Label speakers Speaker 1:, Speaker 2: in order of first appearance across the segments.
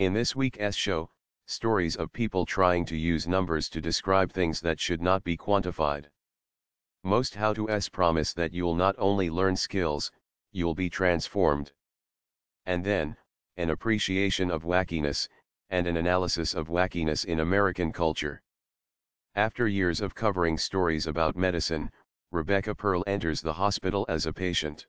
Speaker 1: In this week's show, stories of people trying to use numbers to describe things that should not be quantified. Most how to s promise that you'll not only learn skills, you'll be transformed. And then, an appreciation of wackiness, and an analysis of wackiness in American culture. After years of covering stories about medicine, Rebecca Perl enters the hospital as a patient.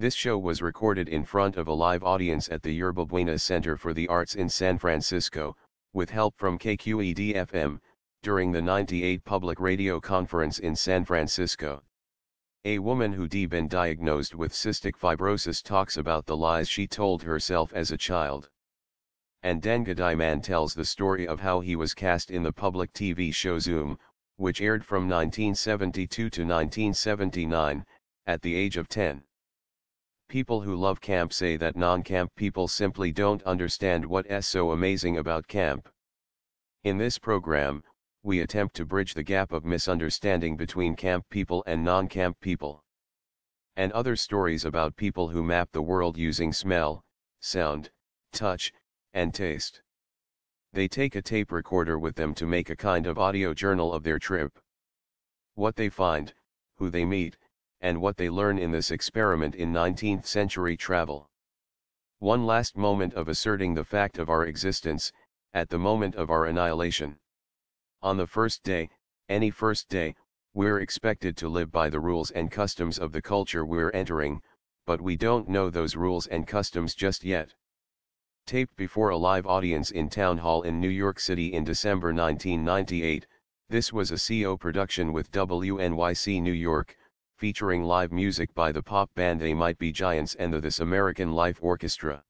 Speaker 1: This show was recorded in front of a live audience at the Yerba Buena Center for the Arts in San Francisco, with help from KQED-FM, during the 98 Public Radio Conference in San Francisco. A woman who'd been diagnosed with cystic fibrosis talks about the lies she told herself as a child. And Dan Gediman tells the story of how he was cast in the public TV show Zoom, which aired from 1972 to 1979, at the age of 10. People who love camp say that non-camp people simply don't understand what's so amazing about camp. In this program, we attempt to bridge the gap of misunderstanding between camp people and non-camp people. And other stories about people who map the world using smell, sound, touch, and taste. They take a tape recorder with them to make a kind of audio journal of their trip. What they find, who they meet, and what they learn in this experiment in 19th century travel. One last moment of asserting the fact of our existence, at the moment of our annihilation. On the first day, any first day, we're expected to live by the rules and customs of the culture we're entering, but we don't know those rules and customs just yet. Taped before a live audience in Town Hall in New York City in December 1998, this was a CO production with WNYC New York, featuring live music by the pop band They Might Be Giants and the This American Life Orchestra.